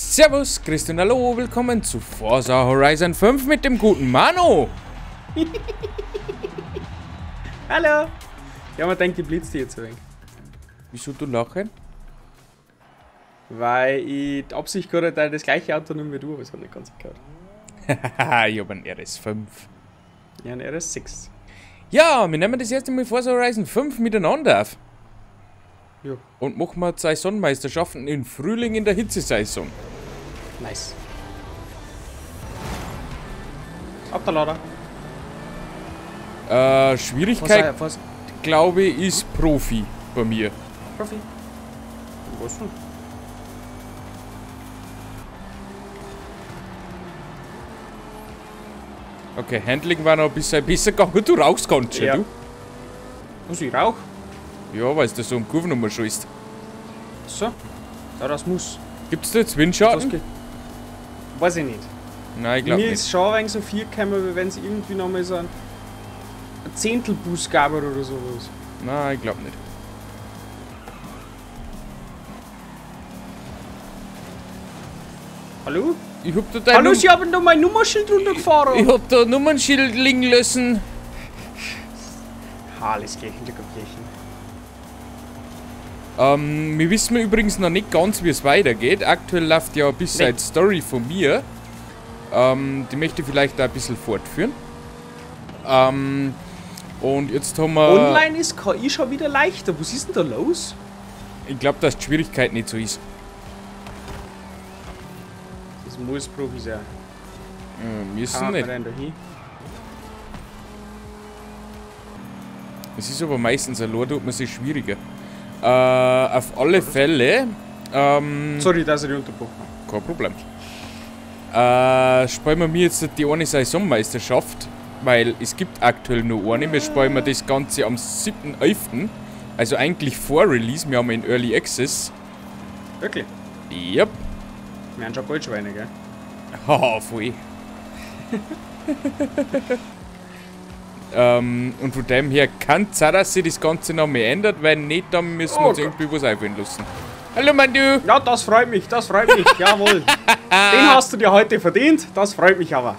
Servus, Christian, hallo, willkommen zu Forza Horizon 5 mit dem guten Mano. Hallo! Ja, man denkt, die blitzt die jetzt ein wenig. Wieso du lachen? Weil ich die Absicht habe, das gleiche Auto nehmen wie du, aber es hat nicht ganz gehört. Haha, ich hab einen RS5. Ja, ein RS6. Ja, wir nehmen das erste Mal Forza Horizon 5 miteinander auf. Ja, Und machen wir zwei Sonnenmeisterschaften im Frühling in der Hitzesaison. nice. Ab der Lader. Äh, Schwierigkeit, Was, was? glaube ich, ist Profi bei mir. Profi? Was denn? Okay, Handling war noch ein bisschen besser gegangen. Du rauchst ganz schön, Ja. du? Was, ich rauch? Ja, weil du so um Kurven nochmal schießt. So. Ja, das muss. Gibt's da jetzt Windschatten? Weiß ich nicht. Nein, ich glaube Mir nicht. ist schon ein wenig so viel gekommen, wie wenn es irgendwie nochmal so ein, ein Zehntelboost gab oder sowas. Nein, ich glaube nicht. Hallo? Ich hab da dein Hallo, Num- Sie haben da mein Nummernschild runtergefahren. Ich hab da Nummernschild liegen lassen. Alles Kirchen, der Kirchen. Ähm, wir wissen übrigens noch nicht ganz, wie es weitergeht. Aktuell läuft ja ein bisschen Nee. eine Story von mir. Ähm, die möchte ich vielleicht auch ein bisschen fortführen. Ähm, und jetzt haben wir... Online ist KI schon wieder leichter. Was ist denn da los? Ich glaube, dass die Schwierigkeit nicht so ist. Das muss Profi sein. Äh, müssen nicht. Es ist aber meistens ein tut man sich schwieriger. Äh, auf alle Fälle... Ähm, Sorry, dass ich dich unterbrochen habe. Kein Problem. Äh, spielen wir mir jetzt die eine Saisonmeisterschaft, weil es gibt aktuell nur eine. Wir spielen wir das Ganze am 7.11. Also eigentlich vor Release. Wir haben in Early Access. Wirklich? Yep. Wir haben schon Goldschweine, gell? Haha, voll. ähm, und von dem her kann es sein, dass sich das Ganze noch mehr ändert. Wenn nicht, dann müssen wir Oh uns irgendwie was einfallen lassen. Hallo, mein Du! Ja, das freut mich, das freut mich, jawohl. Den hast du dir heute verdient, das freut mich aber.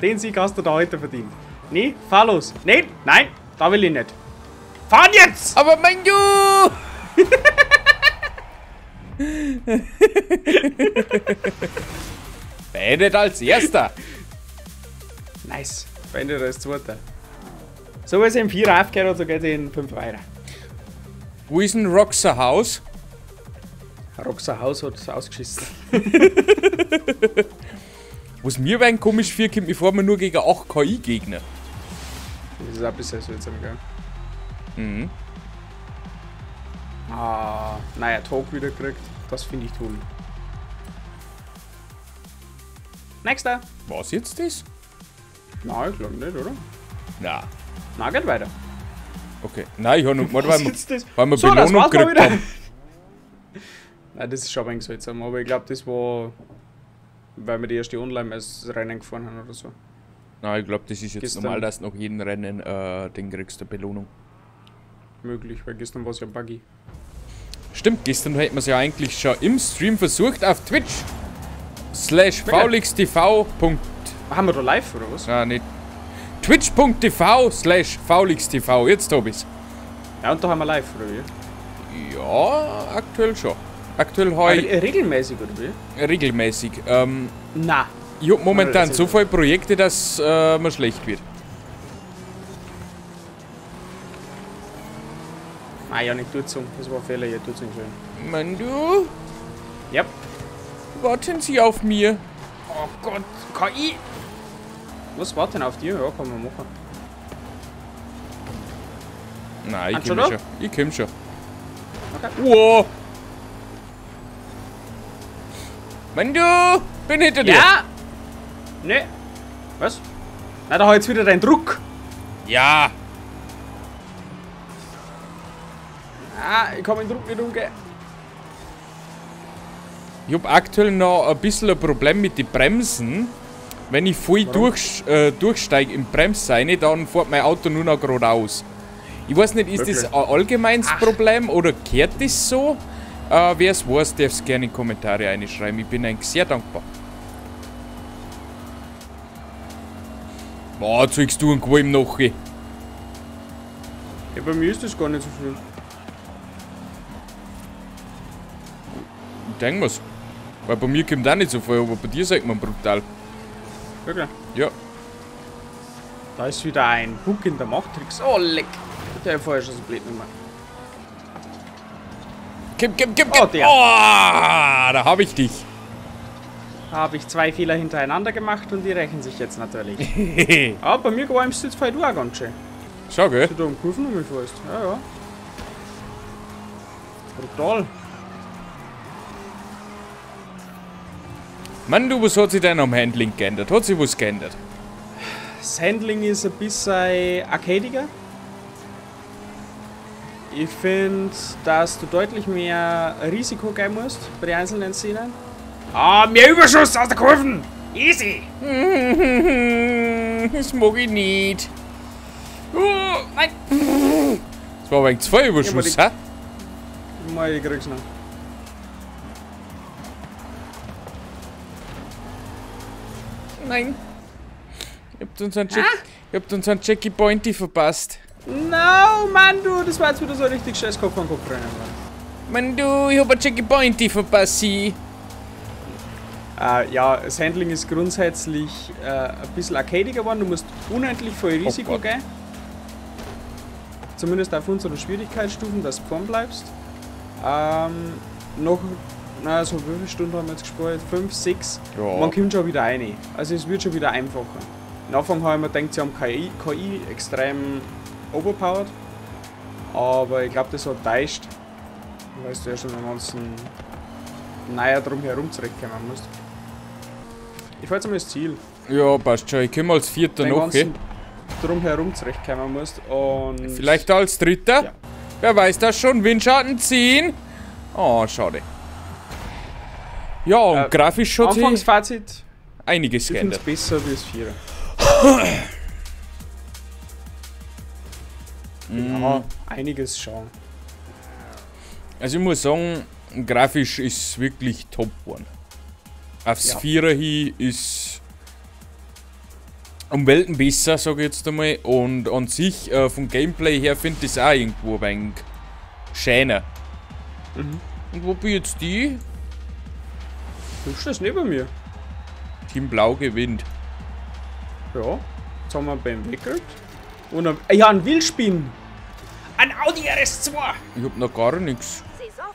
Den Sieg hast du da heute verdient. Nee, fahr los. Nee, nein, da will ich nicht. Fahren jetzt! Aber mein Du! Beendet als erster. Nice, beendet als zweiter. So wie es im 4 aufgehört hat, so geht es in 5 weiter. Wo ist ein Roxer Haus? Roxer Haus hat es ausgeschissen. Was mir bei komisch vorkommt, ich fahre mir nur gegen 8 KI-Gegner. Das ist auch ein bisschen seltsam, gell? Mhm. Ah, naja, Talk wieder gekriegt. Das finde ich toll. Nächster. Was jetzt das? Nein, ich glaube nicht, oder? Na, Na, geht weiter. okay. Nein, ich habe noch gemacht, weil wir, weil wir So, Belohnung gekriegt haben. Nein, das ist schon ein wenig seltsam, aber ich glaube, das war, weil wir die erste Online-Rennen gefahren haben oder so. Nein, ich glaube, das ist jetzt Gestern- normal, dass du nach jedem Rennen äh, den kriegst, der Belohnung. Möglich, weil gestern war es ja buggy. Stimmt, gestern hätten wir es ja eigentlich schon im Stream versucht auf Twitch. Slash faulixtv. Haben wir da live oder was? Ah, nicht. Twitch.tv slash faulixtv. Jetzt ich's. Ja, und da haben wir live, oder wie? Ja, aktuell schon. Aktuell Ah, heu re- regelmäßig, oder wie? regelmäßig. Ähm, Na. hab momentan so viele Projekte, dass äh, mir schlecht wird. Ah, ja, nicht Dutzung. Das war ein Fehler, ja, Dutzung schön. Du, Ja. warten Sie auf mir. Oh Gott, KI! Was warten auf dir? Ja, kann man machen. Nein, ich Hast komm du schon. Ich komm schon. Okay. Wow. Mann, du, bin hinter dir. Ja! Ne. Was? Na, da hat jetzt wieder dein Druck. Ja. Ah, ich kann dem Druck nicht umgehen. Ich hab aktuell noch ein bisschen ein Problem mit den Bremsen. Wenn ich voll durch, äh, durchsteige im Bremsseine, dann fährt mein Auto nur noch geradeaus. Ich weiß nicht, ist das Wirklich? ein allgemeines Ach. Problem oder kehrt das so? Äh, Wer es weiß, darf es gerne in die Kommentare reinschreiben. Ich bin eigentlich sehr dankbar. Boah, zeigst du einen Qualm noch. Ja, bei mir ist das gar nicht so viel. Denken wir's. Weil bei mir kommt auch nicht so viel, aber bei dir sagt man brutal. Wirklich? Ja. Da ist wieder ein Bug in der Matrix. Oh, leck. Der hat vorher schon so blöd gemacht. Kim, Kim, Kim, Oh, Kim. der. Oh, da hab ich dich. Da habe ich zwei Fehler hintereinander gemacht und die rächen sich jetzt natürlich. Aber bei mir geräumst du jetzt halt auch ganz schön. Schau, gell? Du da Kurven um mich fährst. Ja, ja. Brutal. Mann, du, was hat sich denn am Handling geändert? Hat sich was geändert? Das Handling ist ein bisschen arcadiger. Ich finde, dass du deutlich mehr Risiko geben musst bei den einzelnen Szenen. Ah, mehr Überschuss aus der Kurven! Easy! Das mag ich nicht. Oh, nein. Das war aber ein zwei Überschuss, hä? Mal, ich krieg's noch. Nein. Ihr habt unseren, Check ihr habt unseren Jackie Pointy verpasst. No, Mann, du, das war jetzt wieder so ein richtig scheiß Kopf an Kopf rennen. Mann, du, ich hab einen Jackie Pointy verpasst. Äh, ja, das Handling ist grundsätzlich äh, ein bisschen arcadiger geworden. Du musst unendlich viel Risiko Gott. geben. Zumindest auf unseren Schwierigkeitsstufen, dass du vorn bleibst. Ähm, noch, na, so wie viele Stunden haben wir jetzt gespielt? Fünf, sechs. Ja. Man kommt schon wieder rein. Also es wird schon wieder einfacher. Am Anfang habe ich mir gedacht, sie haben KI, KI extrem overpowered. Aber ich glaube, das hat täuscht. Weil du ja schon den ganzen Neuer drum herum zurechtkommen musst. Ich fahr jetzt einmal das Ziel. Ja, passt schon. Ich komme als Vierter noch. ganzen drum herum zurechtkommen musst. Und Vielleicht als Dritter? Ja. Wer weiß das schon? Windschatten ziehen? Oh, schade. Ja, und Äh, grafisch hat sich Anfangsfazit, einiges ich finde es geändert. besser wie das Vierer. Mhm. Ja, einiges schon. Also ich muss sagen, grafisch ist wirklich top geworden. Aufs Ja. Vierer hin ist um Welten besser, sage ich jetzt einmal. Und an sich, äh, vom Gameplay her, finde ich es auch irgendwo ein wenig schöner. Mhm. Und wo bin jetzt die? Du stehst neben mir. Team Blau gewinnt. Ja, jetzt haben wir einen BMW gekriegt. Und ein, ja, ein Wildspin. Ein Audi RS2. Ich hab noch gar nichts. Saison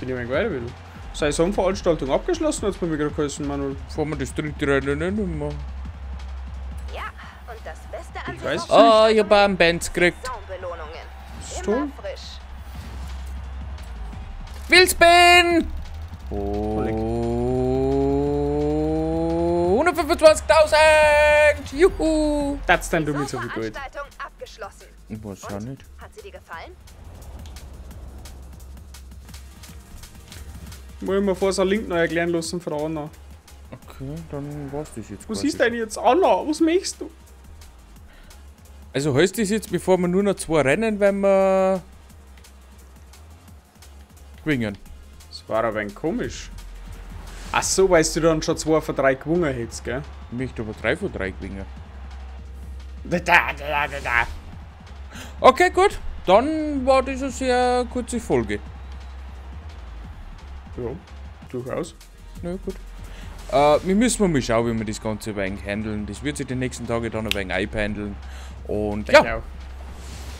Bin ich mal weiter will. Saisonveranstaltung abgeschlossen, hat's bei mir gerade geheißen, Manuel. Fahren wir das dritte Rennen nicht mehr. Ja, und das Beste an Ich weiß Ah, ich hab einen Bands gekriegt. Saisonbelohnungen. Ist Oh, 125.000! Juhu! Das dann du mit so viel Geld. Abgeschlossen. Ich weiß Und? nicht. Hat sie dir gefallen? Muss ich mir vorher so einen Link noch erklären lassen von Anna. Okay, dann war's das jetzt. Was ist denn jetzt Anna? Was möchtest du? Also heißt das jetzt, bevor wir nur noch zwei Rennen, wenn wir gewinnen? Das war aber ein komisch. Ach so, weil du dann schon zwei von drei gewonnen hättest, gell? Ich möchte aber drei von drei gewinnen. Da, da, da, da, da. Okay, gut. Dann war das eine sehr kurze Folge. Ja, durchaus. Na gut. Äh, wir müssen mal schauen, wie wir das Ganze ein wenig handeln. Das wird sich die nächsten Tage dann ein wenig einpendeln. Und ja, Ja.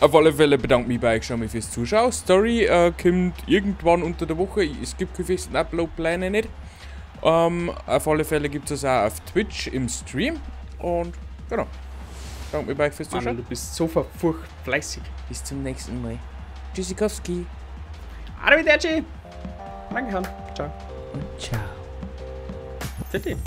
Auf alle Fälle bedanke mich bei euch schon mal fürs Zuschauen. Story äh, kommt irgendwann unter der Woche. Es gibt keine festen Upload-Pläne nicht. Ähm, auf alle Fälle gibt es auch auf Twitch im Stream. Und genau. Danke mich bei euch fürs Mann, Zuschauen. du bist so verfurcht fleißig. Bis zum nächsten Mal. Tschüssikowski. Arrivederci! Danke. Ciao. Und ciao. Bitte.